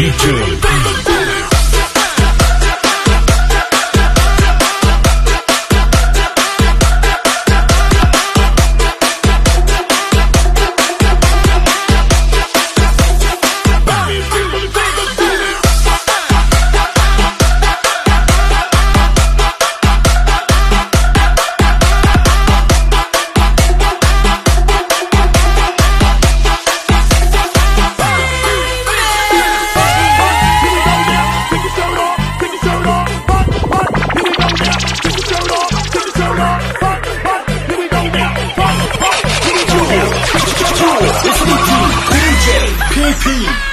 DJ. team.